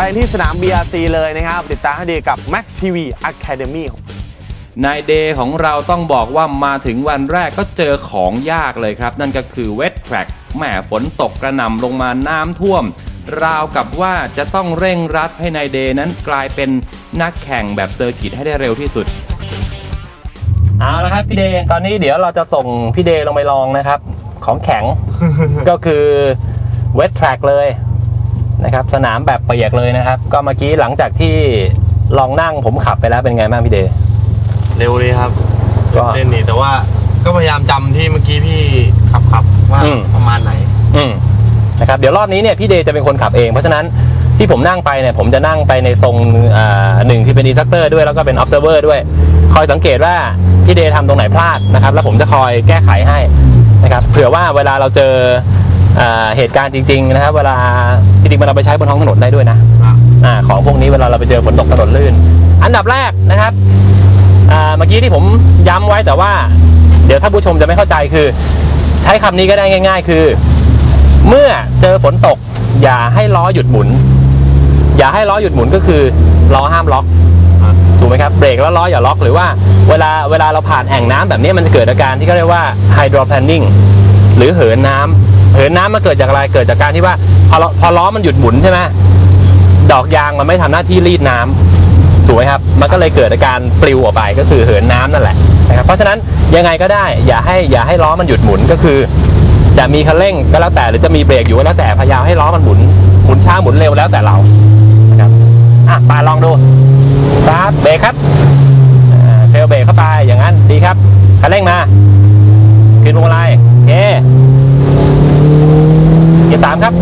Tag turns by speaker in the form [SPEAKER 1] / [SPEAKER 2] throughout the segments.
[SPEAKER 1] ไปที่สนาม BRC เลยนะครับ ติดตามให้ดีกับ Max TV Academy
[SPEAKER 2] นายเดย์ของเราต้องบอกว่ามาถึงวันแรกก็เจอของยากเลยครับ นั่นก็คือเว t แทร็กแหมฝนตกกระหน่ำลงมาน้ำท่วม ราวกับว่าจะต้องเร่งรัดให้นายเดย์นั้นกลายเป็นนักแข่งแบบ circuit ให้ได้เร็วที่สุด เอาละครับพี่เดย์ตอนนี้เดี๋ยวเราจะส่งพี่เดย์ลงไปลองนะครับ ของแข็ง ก็คือเว t แทร็กเลย นะครับสนามแบบเปียกเลยนะครับ ก็เมื่อกี้หลังจากที่ลองนั่งผมขับไปแล้วเป็นไงบ้างพี่เดย์
[SPEAKER 1] เร็วเลยครับ
[SPEAKER 2] ก็
[SPEAKER 1] ตื่นเต้นนี่แต่ว่าก็พยายามจำที่เมื่อกี้พี่ขับขับๆว่า
[SPEAKER 2] อืม
[SPEAKER 1] ประมาณไหน
[SPEAKER 2] อืมนะครับเดี๋ยวรอบนี้เนี่ยพี่เดย์จะเป็นคนขับเองเพราะฉะนั้นที่ผมนั่งไปเนี่ยผมจะนั่งไปในทรงอ่าหนึ่งคือเป็น instructor ด้วยแล้วก็เป็น observer ด้วย คอยสังเกตว่าพี่เดย์ทำตรงไหนพลาดนะครับ แล้วผมจะคอยแก้ไขให้นะครับเผื่อว่าเวลาเราเจออ่า เหตุการณ์จริงๆนะครับเวลาจริงๆมันเราไปใช้บนท้องถนนได้ด้วยนะอ่าของพวกนี้เวลาเราไปเจอฝนตกถนนลื่น อันดับแรกนะครับอ่าเมื่อกี้ที่ผมย้ำไว้แต่ว่า เดี๋ยวถ้าผู้ชมจะไม่เข้าใจคือ ใช้คำนี้ก็ได้ง่าย ๆ คือ เมื่อเจอฝนตก อย่าให้ล้อหยุดหมุน อย่าให้ล้อหยุดหมุนก็คือล้อห้ามล็อก
[SPEAKER 1] ครับ
[SPEAKER 2] ถูกไหมครับเบรกแล้วล้ออย่าล็อกหรือว่าเวลาเวลาเราผ่านแอ่งน้ำแบบนี้มันจะเกิดอาการที่เขาเรียกว่า hydroplaning หรือเหินน้ำ เหินน้ำมันเกิดจากอะไรเกิดจากการที่ว่าพอพอล้อมันหยุดหมุนใช่ไหมดอกยางมันไม่ทำหน้าที่รีดน้ำถูกไหมครับ มันก็เลยเกิดอาการปลิวออกไปก็คือเหินน้ำนั่นแหละนะครับ เพราะฉะนั้นยังไงก็ได้อย่าให้อย่าให้ล้อมันหยุดหมุนก็คือ จะมีคันเร่งก็แล้วแต่หรือจะมีเบรกอยู่ก็แล้วแต่พยายามให้ล้อมันหมุนหมุนช้าหมุนเร็วแล้วแต่เรานะครับอะไปลองดูครับเบรกครับเทรลเบรกเข้าไปอย่างนั้นดีครับคันเร่งมาขึ้นพวงมาลัยโอเค เกียร์สามครับ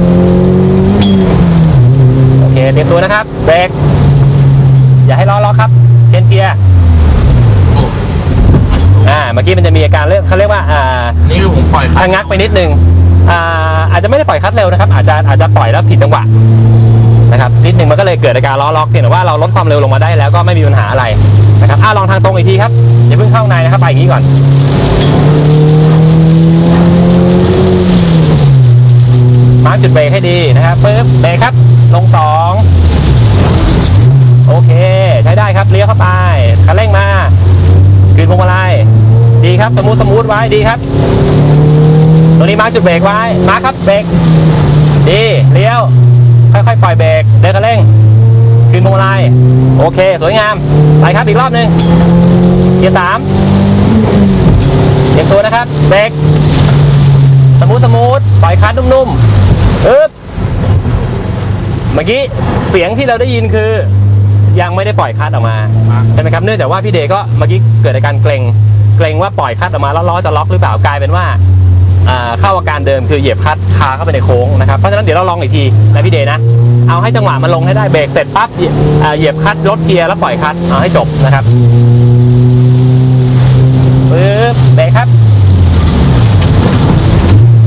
[SPEAKER 2] โอเคเตรียมตัวนะครับ เบรก อย่าให้ล้อล็อกครับ เชนเกียร์ อ่า เมื่อกี้มันจะมีอาการเรียกเขาเรียกว่า อ่า
[SPEAKER 1] นี่คือผมปล่อยคั
[SPEAKER 2] ชะงักไปนิดนึง อ่า อาจจะไม่ได้ปล่อยคัดเร็วนะครับ อาจจะอาจจะปล่อยแล้วผิดจังหวะนะครับ นิดนึงมันก็เลยเกิดอาการล้อล็อกเพียงแต่ว่าเราลดความเร็วลงมาได้แล้วก็ไม่มีปัญหาอะไรนะครับ อ่าลองทางตรงอีกทีครับ อย่าเพิ่งเข้าในนะครับ ไปอย่างนี้ก่อน มาร์กจุดเบรกให้ดีนะครับปึ๊บเบรกครับ ลงสองโอเค ใช้ได้ครับเลี้ยวเข้าไปคันเร่งมาคืนพวงมาลัยดีครับ smooth smooth ไว้ดีครับตรงนี้ mark จุดเบรกไว้ mark ครับเบรกดีเลี้ยว ค่อยๆ ปล่อยเบรกเดินคันเร่งคืนพวงมาลัยโอเค สวยงามไปครับอีกรอบหนึ่งเกียร์สามเตรียมตัวนะครับเบรก smooth smooth ปล่อยคันนุ่มๆ อึ๊บเมื่อกี้เสียงที่เราได้ยินคือ ยังไม่ได้ปล่อยคัดออกมาใช่ไหมครับเนื่องจากว่าพี่เดย์ก็เมื่อกี้เกิดอาการเกรงเกรงว่าปล่อยคัดออกมาแล้วล้อจะล็อกหรือเปล่ากลายเป็นว่าอ่าเข้าอาการเดิมคือเหยียบคัดคาเข้าไปในโค้งนะครับเพราะฉะนั้นเดี๋ยวเราลองอีกทีนะพี่เดย์นะเอาให้จังหวะมันลงให้ได้เบรกเสร็จปั๊บเหยียบอ่าเหยียบคัดรถเกียร์แล้วปล่อยคัดเอาให้จบนะครับปึ๊บเบรกครับ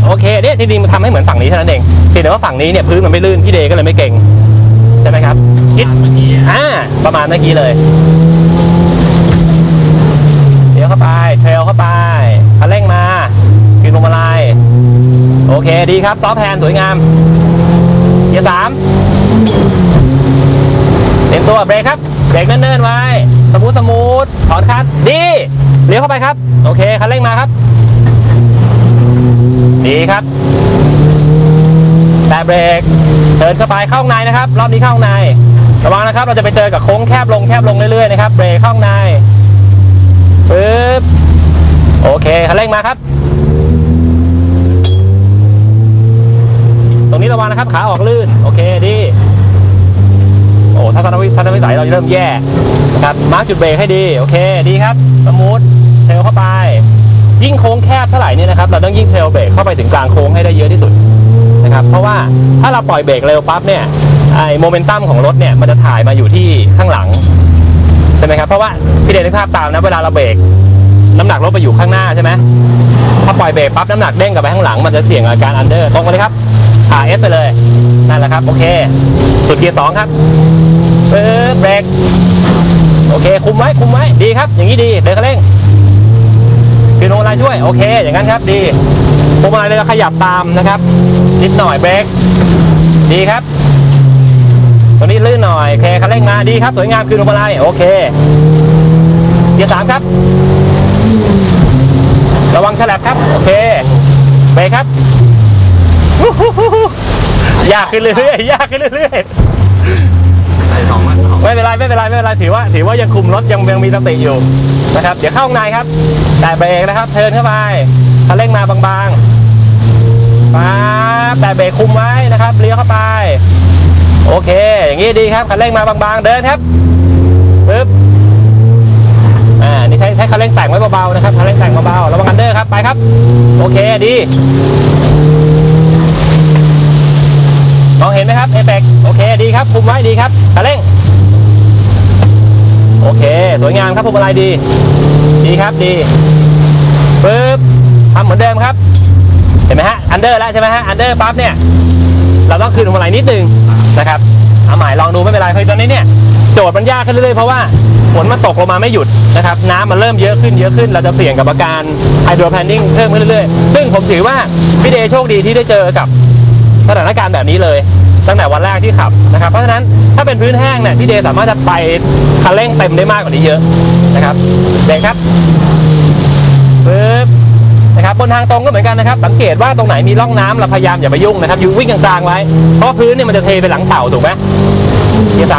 [SPEAKER 2] โอเคเนี่ยจริงๆมันทำให้เหมือนฝั่งนี้เท่านั้นเองเพียงแต่ว่าฝั่งนี้เนี่ยพื้นมันไม่ลื่นพี่เดย์ก็เลยไม่เก่งใช่ไหมครับคิด
[SPEAKER 1] อ่า
[SPEAKER 2] ประมาณเมื่อกี้เลยเดี๋ยวเข้าไป trail เข้าไปคันเร่งมาคืนพวงมาลัยโอเคดีครับ soft hand สวยงามเกียร์สามเต็มตัวเบรกครับเบรกเนิ่นๆไว้ smooth smooth ถอนคันดีเลี้ยวเข้าไปครับ โอเคคันเร่งมาครับ ดีครับ แต่เบรกเดินเข้าไปเข้าข้างในนะครับ รอบนี้เข้าข้างในระวังนะครับ เราจะไปเจอกับโค้งแคบลงแคบลงเรื่อยๆนะครับ เบรกเข้าข้างในปึ๊บโอเคคันเร่งมาครับ ตรงนี้ระวังนะครับ ขาออกลื่น โอเคดี โอ้ถ้าทัศนวิทัศนวิสัยเราจะเริ่มแย่นะครับมาร์กจุดเบรกให้ดี โอเค ดีครับ smooth trail เข้าไป ยิ่งโค้งแคบเท่าไหร่เนี่ยนะครับเราต้องยิ่ง trail brake เข้าไปถึงกลางโค้งให้ได้เยอะที่สุดนะครับเพราะว่าถ้าเราปล่อยเบรกเร็วปั๊บเนี่ยไอ้โมเมนตัมของรถเนี่ยมันจะถ่ายมาอยู่ที่ข้างหลังใช่ไหมครับเพราะว่าพี่เดย์นึกภาพตามนะเวลาเราเบรกน้ำหนักรถไปอยู่ข้างหน้าใช่ไหมพอปล่อยเบรกปั๊บน้ำหนักเด้งกลับไปข้างหลังมันจะเสี่ยงกับการ under ตรงไปเลยครับ RS ไปเลยนั่นแหละครับโอเค สุดเกียร์สองครับเบรกโอเคคุมไว้คุมไว้ดีครับ อย่างนี้ดีเดินคันเร่ง คือโนอะไรช่วยโอเค อย่างนั้นครับดีพวงมาลัยเราขยับตามนะครับ นิดหน่อยเบรกดีครับตัวนี้ลื่นหน่อยโอเคคันเร่งมาดีครับ สวยงามคืนลงมาลัยโอเคเกียร์สามครับ ระวังฉลับครับ โอเคเบรกครับฮู้ฮู้ฮู้ยากขึ้นเรื่อยๆยากขึ้นเรื่อยๆ ไม่เป็นไรไม่เป็นไรไม่เป็นไรถือว่าถือว่ายังคุมรถยังยังมีสติอยู่นะครับ เดี๋ยวเข้าข้างในครับแต่เบรกนะครับ เทินเข้าไปคันเร่งมาบางๆป๊าบแต่เบรกคุมไว้นะครับเลี้ยวเข้าไป โอเค อย่างนี้ดีครับคันเร่งมาบางๆ เดินครับปึ๊บอ่านี่ใช้ใช้คันเร่งแต่งไว้เบาๆนะครับคันเร่งแต่งเบาๆระวังกันเด้อครับไปครับ โอเคดีมองเห็นไหมครับ apex โอเคดีครับคุมไว้ดีครับคันเร่ง โอเค สวยงามครับพวงมาลัยดี ดีครับดีปึ๊บทำเหมือนเดิมครับ เห็นไหมฮะ under แล้วใช่ไหมฮะ under ปั๊บเนี่ยเราต้องคืนพวงมาลัยนิดนึงนะครับเอาใหม่ลองดูไม่เป็นไรเพราะตอนนี้เนี่ยโจทย์มันยากขึ้นเรื่อยๆเพราะว่าฝนมันตกลงมาไม่หยุดนะครับน้ำมันเริ่มเยอะขึ้นเยอะขึ้น เราจะเสี่ยงกับอาการไฮโดรแพนนิ่งเพิ่มขึ้นเรื่อยๆ ซึ่งผมถือว่าพี่เดย์โชคดีที่ได้เจอกับสถานการณ์แบบนี้เลย ตั้งแต่วันแรกที่ขับนะครับเพราะฉะนั้นถ้าเป็นพื้นแห้งเนี่ยพี่เดย์สามารถจะไปคันเร่งเต็มได้มากกว่านี้เยอะนะครับเบรกครับปึ๊บนะครับบนทางตรงก็เหมือนกันนะครับ สังเกตว่าตรงไหนมีร่องน้ำเราพยายามอย่าไปยุ่งนะครับอยู่วิ่งกลางๆไว้เพราะพื้นเนี่ยมันจะเทไปหลังเต่าถูกไหมเกียร์สาม